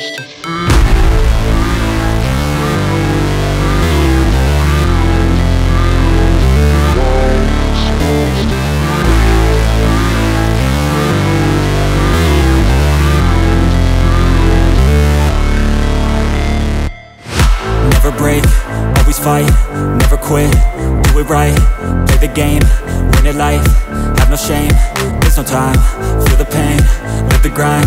Never break, always fight, never quit, do it right, play the game, win it life, have no shame, there's no time, feel the pain, live the grind,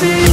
see